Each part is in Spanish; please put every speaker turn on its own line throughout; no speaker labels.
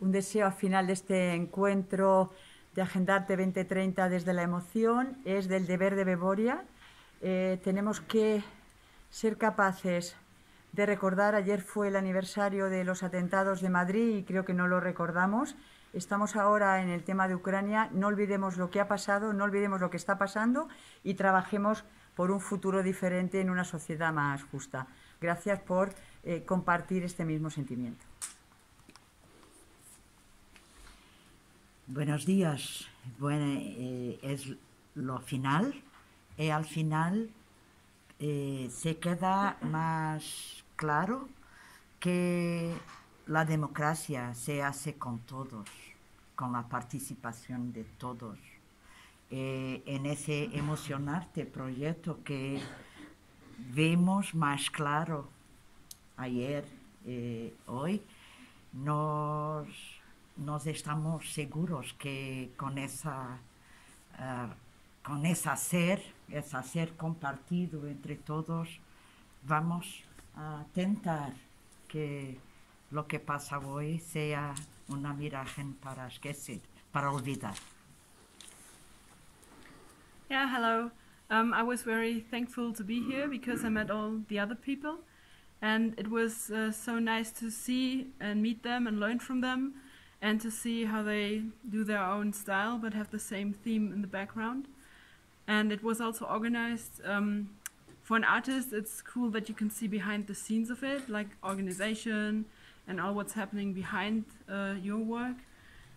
un deseo al final de este encuentro de Agendarte 2030 desde la emoción es del deber de memoria. Eh, tenemos que ser capaces de recordar, ayer fue el aniversario de los atentados de Madrid y creo que no lo recordamos. Estamos ahora en el tema de Ucrania, no olvidemos lo que ha pasado, no olvidemos lo que está pasando y trabajemos por un futuro diferente en una sociedad más justa. Gracias por eh, compartir este mismo sentimiento.
Buenos días. Bueno, eh, es lo final y al final eh, se queda más claro que la democracia se hace con todos, con la participación de todos. Eh, en ese emocionante proyecto que vemos más claro ayer, hoy, nos nos estamos seguros que con esa uh, con ese hacer, ese hacer compartido entre todos, vamos a tentar que lo que pasa hoy sea una miraje para esquecer, para olvidar.
Yeah, hello. Um, I was very thankful to be here because I met all the other people, and it was uh, so nice to see and meet them and learn from them. And to see how they do their own style but have the same theme in the background. And it was also organized um, for an artist. It's cool that you can see behind the scenes of it, like organization and all what's happening behind uh, your work.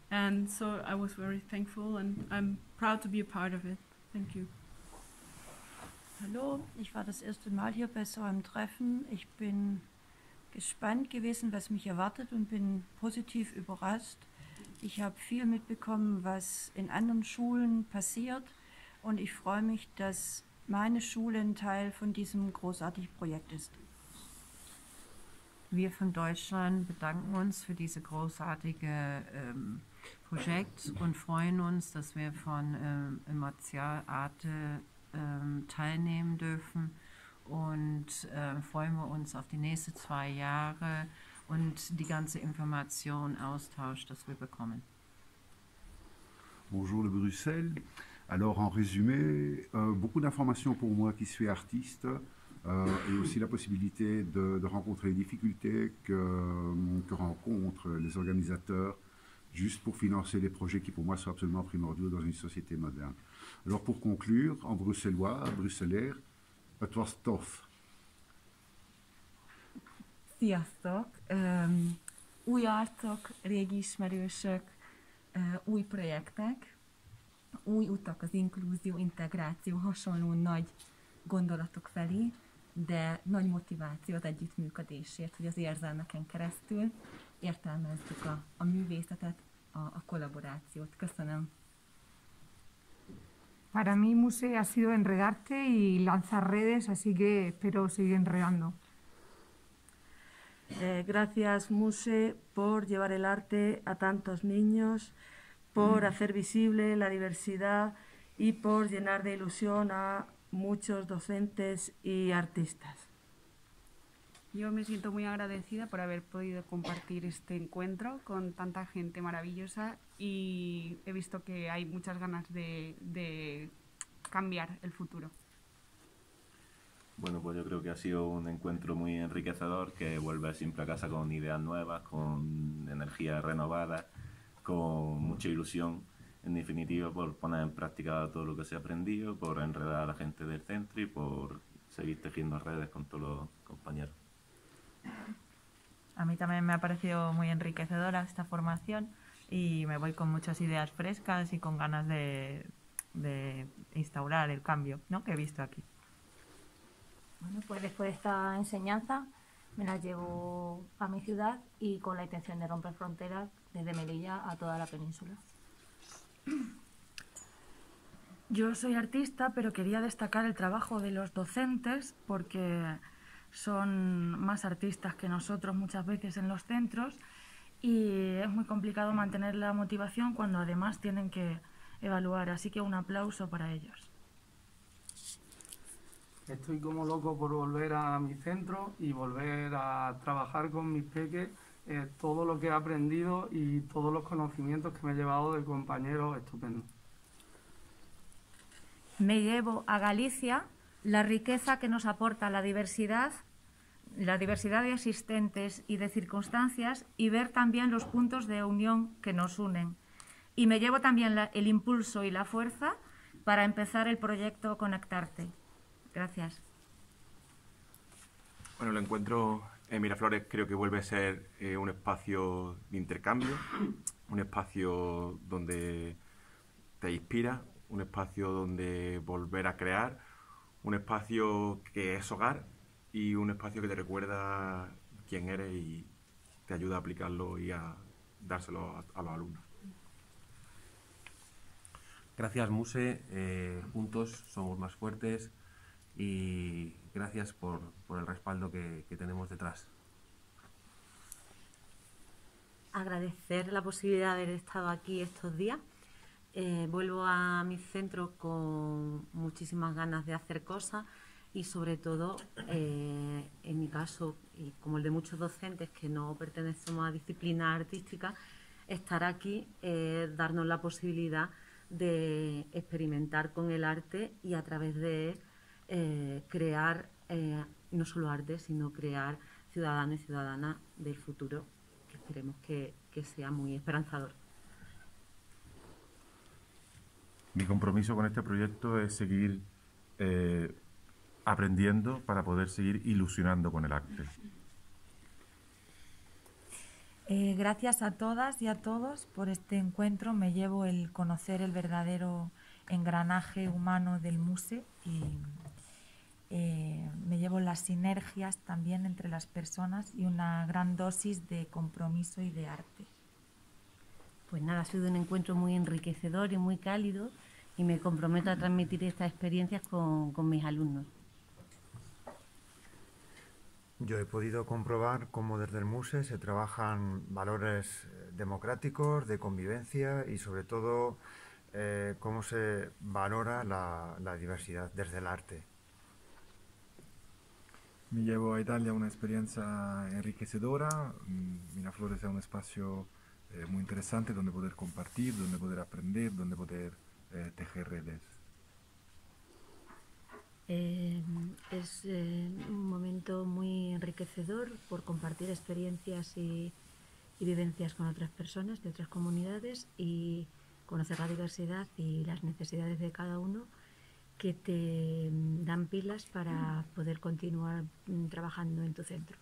And so I was very thankful and I'm proud to be a part of it. Thank you.
Hallo, ich war das erste Mal hier bei so einem Treffen. Ich bin gespannt gewesen, was mich erwartet und bin positiv überrascht. Ich habe viel mitbekommen, was in anderen Schulen passiert und ich freue mich, dass meine Schule ein Teil von diesem großartigen Projekt ist.
Wir von Deutschland bedanken uns für dieses großartige ähm, Projekt und freuen uns, dass wir von ähm, Emotional Arte ähm, teilnehmen dürfen und äh, freuen wir uns auf die nächsten zwei Jahre und die ganze Information, Austausch, das wir bekommen.
Bonjour de Bruxelles. Alors en résumé, euh, beaucoup d'informations pour moi qui suis artiste euh, et aussi la possibilité de, rencontrer les difficultés que, que, rencontrent les organisateurs juste pour financer les projets qui pour moi sont absolument primordiaux dans une société moderne. Alors pour conclure, en bruxellois, bruxellaire, Het was tof.
Sziasztok! Új arcok, régi ismerősök, új projektek, új utak az inkluzió, integráció, hasonló nagy gondolatok felé, de nagy motiváció az együttműködésért, hogy az érzelmeken keresztül értelmezzük a, a művészetet, a, a kollaborációt. Köszönöm!
Para mí, Muse ha sido enredarte y lanzar redes, así que espero seguir enredando.
Eh, gracias, Muse, por llevar el arte a tantos niños, por mm. hacer visible la diversidad y por llenar de ilusión a muchos docentes y artistas.
Yo me siento muy agradecida por haber podido compartir este encuentro con tanta gente maravillosa y he visto que hay muchas ganas de, cambiar el futuro.
Bueno, pues yo creo que ha sido un encuentro muy enriquecedor que vuelve siempre a casa con ideas nuevas, con energía renovada, con mucha ilusión, en definitiva, por poner en práctica todo lo que se ha aprendido, por enredar a la gente del centro y por seguir tejiendo redes con todos los compañeros.
A mí también me ha parecido muy enriquecedora esta formación y me voy con muchas ideas frescas y con ganas de, de instaurar el cambio ¿no? que he visto aquí.
Bueno, pues después de esta enseñanza me la llevo a mi ciudad y con la intención de romper fronteras desde Melilla a toda la península.
Yo soy artista, pero quería destacar el trabajo de los docentes porque son más artistas que nosotros muchas veces en los centros y es muy complicado mantener la motivación cuando además tienen que evaluar, así que un aplauso para ellos.
Estoy como loco por volver a mi centro y volver a trabajar con mis peques eh, todo lo que he aprendido y todos los conocimientos que me he llevado de compañeros estupendos.
Me llevo a Galicia la riqueza que nos aporta la diversidad, la diversidad de asistentes y de circunstancias y ver también los puntos de unión que nos unen. Y me llevo también el impulso y la fuerza para empezar el proyecto Conectarte. Gracias.
Bueno, el encuentro en Miraflores creo que vuelve a ser eh, un espacio de intercambio, un espacio donde te inspira, un espacio donde volver a crear, un espacio que es hogar y un espacio que te recuerda quién eres y te ayuda a aplicarlo y a dárselo a, a los alumnos.
Gracias, Muse. Eh, juntos somos más fuertes y gracias por, por el respaldo que, que tenemos detrás.
agradecer la posibilidad de haber estado aquí estos días. Eh, vuelvo a mi centro con muchísimas ganas de hacer cosas y sobre todo, eh, en mi caso, y como el de muchos docentes que no pertenecemos a disciplinas artísticas, estar aquí, eh, darnos la posibilidad de experimentar con el arte y a través de él eh, crear no solo arte, sino crear ciudadanos y ciudadanas del futuro que esperemos que sea muy esperanzador.
Mi compromiso con este proyecto es seguir eh, aprendiendo para poder seguir ilusionando con el arte.
Eh, gracias a todas y a todos por este encuentro. Me llevo el conocer el verdadero engranaje humano del MUSE y eh, me llevo las sinergias también entre las personas y una gran dosis de compromiso y de arte.
Pues nada, ha sido un encuentro muy enriquecedor y muy cálido y me comprometo a transmitir estas experiencias con, con mis alumnos.
Yo he podido comprobar cómo desde el MUSE se trabajan valores eh, democráticos, de convivencia y sobre todo eh, cómo se valora la, la diversidad desde el arte.
Mi llevo a Italia una experiencia enriquecedora. Mm, Miraflores es un espacio eh, muy interesante donde poder compartir, donde poder aprender, donde poder eh, tejer redes.
Eh, es eh, un momento muy enriquecedor por compartir experiencias y, y vivencias con otras personas de otras comunidades y conocer la diversidad y las necesidades de cada uno que te mm, dan pilas para poder continuar mm, trabajando en tu centro.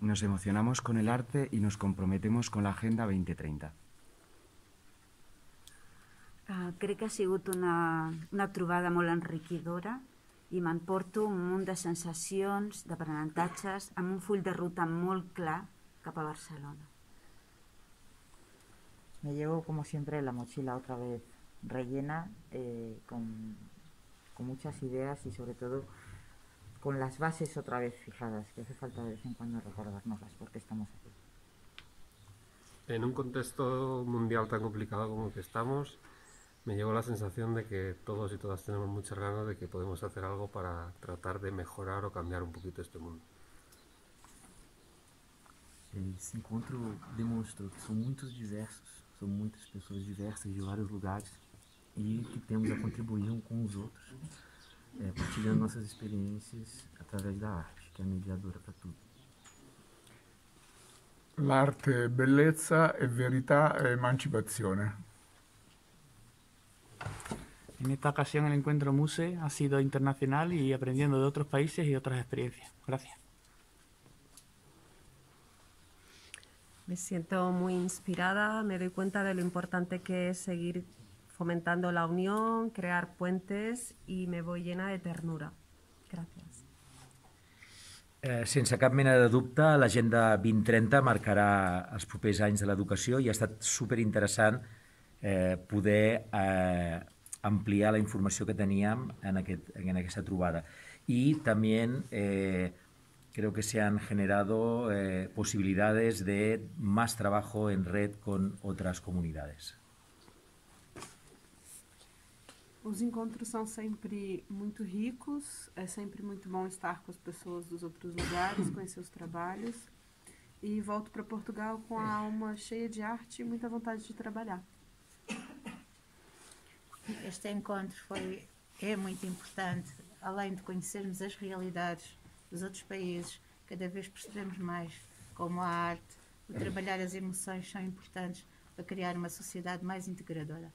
Nos emocionamos con el arte y nos comprometemos con la Agenda 2030.
Uh, crec que ha sigut una, una trobada molt enriquidora i m'emporto un munt de sensacions, d'aprenentatges, amb un full de ruta molt clar cap a Barcelona.
Me llevo, como siempre, la mochila otra vez rellena eh, con, con muchas ideas y sobre todo con las bases otra vez fijadas, que hace falta de vez en cuando recordárnoslas porque estamos aquí.
En un contexto mundial tan complicado como el que estamos, me llevo la sensación de que todos y todas tenemos muchas ganas de que podemos hacer algo para tratar de mejorar o cambiar un poquito este mundo.
Esse encontro demonstrou que são muitos diversos, são muitas pessoas diversas de vários lugares e que temos a contribuir um com os outros, é, partilhando nossas experiências através da arte, que é a mediadora para tudo.
L'arte è bellezza e verità e emancipazione.
En esta ocasión el encuentro MUSE ha sido internacional y aprendiendo de otros países y otras experiencias. Gracias.
Me siento muy inspirada, me doy cuenta de lo importante que es seguir fomentando la unión, crear puentes y me voy llena de ternura. Gracias.
Eh, sense cap mena de dubte, l'Agenda 2030 marcarà els propers anys de l'educació i ha estat superinteressant eh, poder eh, ampliar la informació que teníem en, aquest, en aquesta trobada. Y también eh, creo que se han generado eh, posibilidades de más trabajo en red con otras comunidades.
Os encontros são sempre muito ricos, é sempre muito bom estar com as pessoas dos outros lugares, conhecer os trabalhos. E volto para Portugal com a alma cheia de arte e muita vontade de trabalhar.
Este encontro foi, é muito importante, além de conhecermos as realidades dos outros países, cada vez percebemos mais como a arte, o trabalhar as emoções são importantes para criar uma sociedade mais integradora.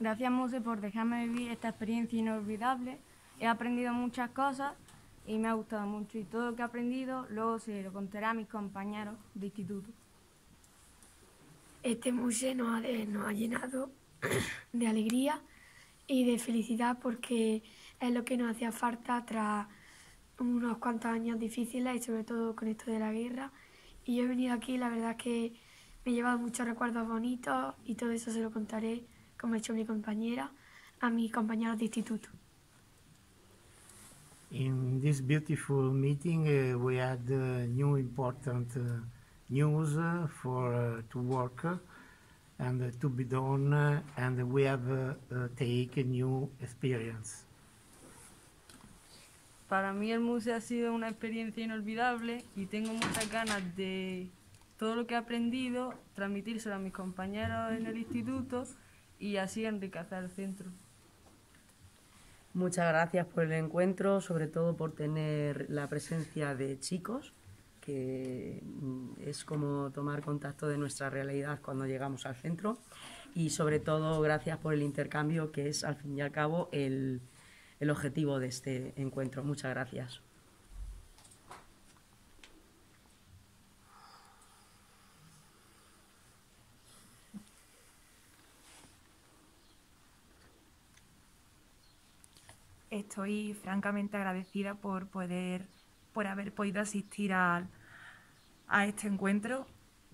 Gracias, Muse, por dejarme vivir esta experiencia inolvidable. He aprendido muchas cosas y me ha gustado mucho. Y todo lo que he aprendido luego se lo contaré a mis compañeros de instituto.
Este museo nos ha, eh, nos ha llenado de alegría y de felicidad porque es lo que nos hacía falta tras unos cuantos años difíciles y sobre todo con esto de la guerra. Y yo he venido aquí, la verdad es que me he llevado muchos recuerdos bonitos y todo eso se lo contaré, como ha hecho mi compañera, a mis compañeros de instituto.
In this beautiful meeting, uh, we had uh, new important uh, news for to work and uh, to be done, uh, and we have uh, uh, take a new experience.
Para mí el museo ha sido una experiencia inolvidable y tengo muchas ganas de todo lo que he aprendido transmitírselo a mis compañeros en el instituto y así enriquecer el centro.
Muchas gracias por el encuentro, sobre todo por tener la presencia de chicos, que mm, es como tomar contacto de nuestra realidad cuando llegamos al centro. Y sobre todo gracias por el intercambio, que es al fin y al cabo el, el objetivo de este encuentro. Muchas gracias.
Estoy francamente agradecida por poder, por haber podido asistir al- a este encuentro,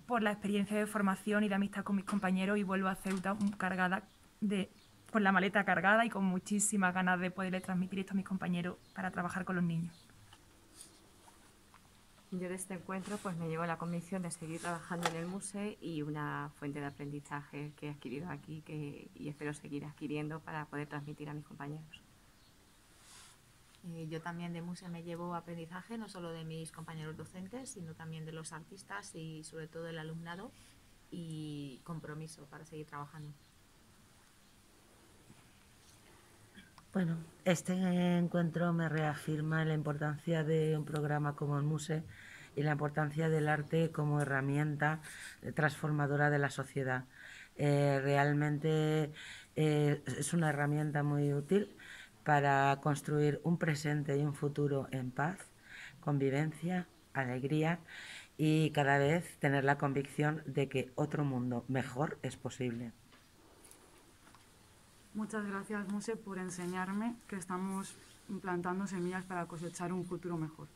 por la experiencia de formación y de amistad con mis compañeros y vuelvo a Ceuta cargada de, con la maleta cargada y con muchísimas ganas de poderle transmitir esto a mis compañeros para trabajar con los niños.
Yo de este encuentro pues me llevo la convicción de seguir trabajando en el museo y una fuente de aprendizaje que he adquirido aquí que, y espero seguir adquiriendo para poder transmitir a mis compañeros.
Eh, yo también de Muse me llevo aprendizaje, no solo de mis compañeros docentes, sino también de los artistas y sobre todo del alumnado y compromiso para seguir trabajando.
Bueno, este encuentro me reafirma la importancia de un programa como el MUSE y la importancia del arte como herramienta transformadora de la sociedad. Eh, realmente eh, es una herramienta muy útil para construir un presente y un futuro en paz, convivencia, alegría y cada vez tener la convicción de que otro mundo mejor es posible.
Muchas gracias, Muse, por enseñarme que estamos implantando semillas para cosechar un futuro mejor.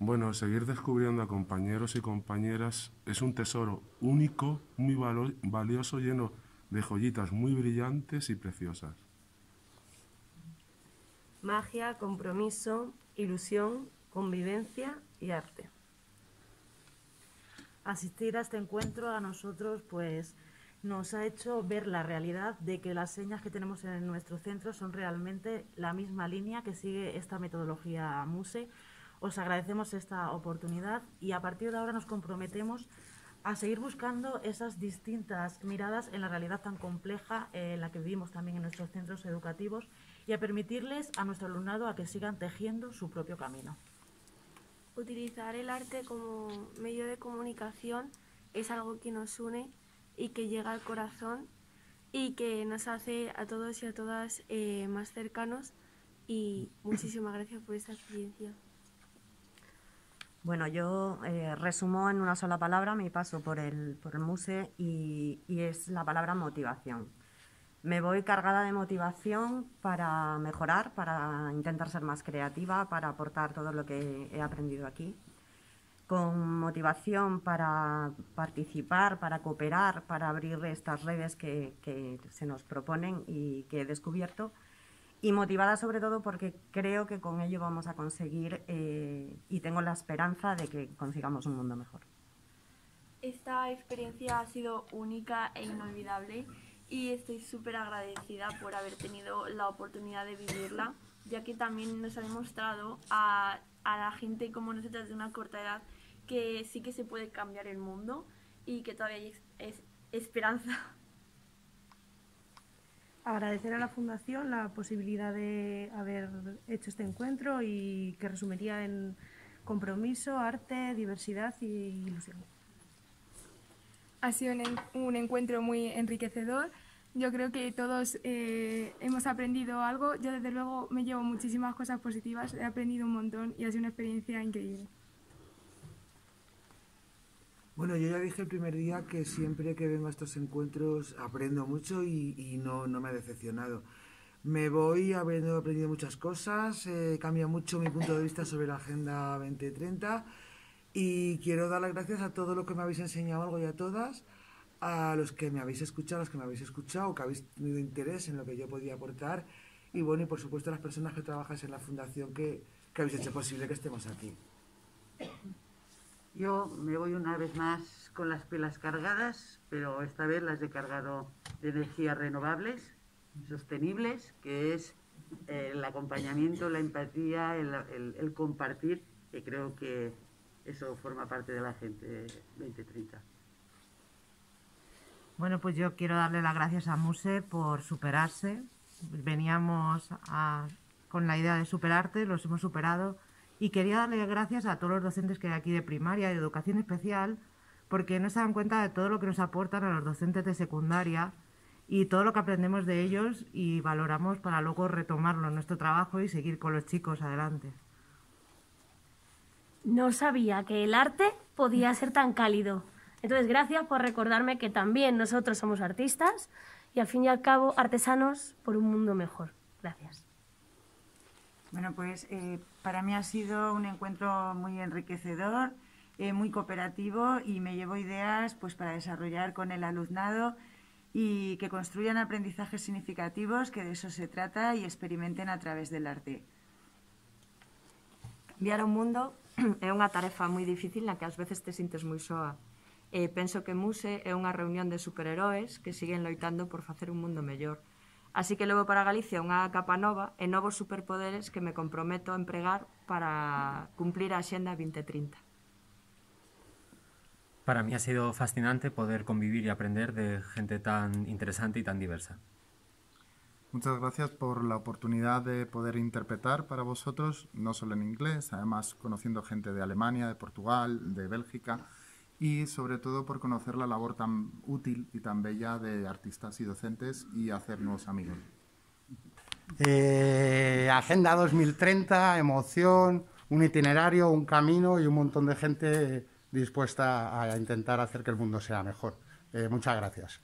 Bueno, seguir descubriendo a compañeros y compañeras es un tesoro único, muy valo- valioso, lleno de joyitas muy brillantes y preciosas.
Magia, compromiso, ilusión, convivencia y arte.
Asistir a este encuentro a nosotros pues nos ha hecho ver la realidad de que las señas que tenemos en nuestro centro son realmente la misma línea que sigue esta metodología MUSE. Os agradecemos esta oportunidad y a partir de ahora nos comprometemos a seguir buscando esas distintas miradas en la realidad tan compleja eh, en la que vivimos también en nuestros centros educativos y a permitirles a nuestro alumnado a que sigan tejiendo su propio camino.
Utilizar el arte como medio de comunicación es algo que nos une y que llega al corazón y que nos hace a todos y a todas eh, más cercanos y muchísimas gracias por esta experiencia.
Bueno, yo eh, resumo en una sola palabra mi paso por el, por el MUSE y, es la palabra motivación. Me voy cargada de motivación para mejorar, para intentar ser más creativa, para aportar todo lo que he aprendido aquí. Con motivación para participar, para cooperar, para abrir estas redes que, que se nos proponen y que he descubierto y motivada sobre todo porque creo que con ello vamos a conseguir eh, y tengo la esperanza de que consigamos un mundo mejor.
esta experiencia ha sido única e inolvidable y estoy súper agradecida por haber tenido la oportunidad de vivirla, ya que también nos ha demostrado a, a la gente como nosotras de una corta edad que sí que se puede cambiar el mundo y que todavía hay es- es- esperanza.
Agradecer a la Fundación la posibilidad de haber hecho este encuentro y que resumiría en compromiso, arte, diversidad y ilusión.
Ha sido un, un encuentro muy enriquecedor. Yo creo que todos eh, hemos aprendido algo. Yo desde luego me llevo muchísimas cosas positivas, he aprendido un montón y ha sido una experiencia increíble.
Bueno, yo ya dije el primer día que siempre que vengo a estos encuentros aprendo mucho y, y no, no me ha decepcionado. Me voy habiendo aprendido muchas cosas, eh, cambia mucho mi punto de vista sobre la Agenda 2030 y quiero dar las gracias a todo lo que me habéis enseñado algo y a todas, a los que me habéis escuchado, a los que me habéis escuchado, que habéis tenido interés en lo que yo podía aportar y bueno, y por supuesto a las personas que trabajáis en la Fundación que, que habéis hecho posible que estemos aquí.
Yo me voy una vez más con las pilas cargadas, pero esta vez las he cargado de energías renovables, sostenibles, que es eh, el acompañamiento, la empatía, el, compartir, que creo que eso forma parte de la gente 2030.
Bueno, pues yo quiero darle las gracias a Muse por superarse. Veníamos con la idea de superarte, los hemos superado. Y quería darle gracias a todos los docentes que hay aquí de primaria, de educación especial, porque no se dan cuenta de todo lo que nos aportan a los docentes de secundaria y todo lo que aprendemos de ellos y valoramos para luego retomarlo en nuestro trabajo y seguir con los chicos adelante.
No sabía que el arte podía ser tan cálido. Entonces, gracias por recordarme que también nosotros somos artistas y al fin y al cabo artesanos por un mundo mejor. Gracias.
Bueno, pues eh, para mí ha sido un encuentro muy enriquecedor, eh, muy cooperativo y me llevo ideas pues para desarrollar con el alumnado y que construyan aprendizajes significativos, que de eso se trata, y experimenten a través del arte.
Cambiar o mundo é unha tarefa moi difícil na que ás veces te sintes moi soa. E penso que Muse é unha reunión de superheróis que siguen loitando por facer un mundo mellor. Así que levo para Galicia unha capa nova e novos superpoderes que me comprometo a empregar para cumplir a Axenda 2030.
Para mí ha sido fascinante poder convivir y aprender de gente tan interesante y tan diversa.
Muchas gracias por la oportunidad de poder interpretar para vosotros, no solo en inglés, además conociendo gente de Alemania, de Portugal, de Bélgica y sobre todo por conocer la labor tan útil y tan bella de artistas y docentes y hacer nuevos amigos.
Eh, Agenda 2030, emoción, un itinerario, un camino y un montón de gente dispuesta a intentar hacer que el mundo sea mejor. Eh, muchas gracias.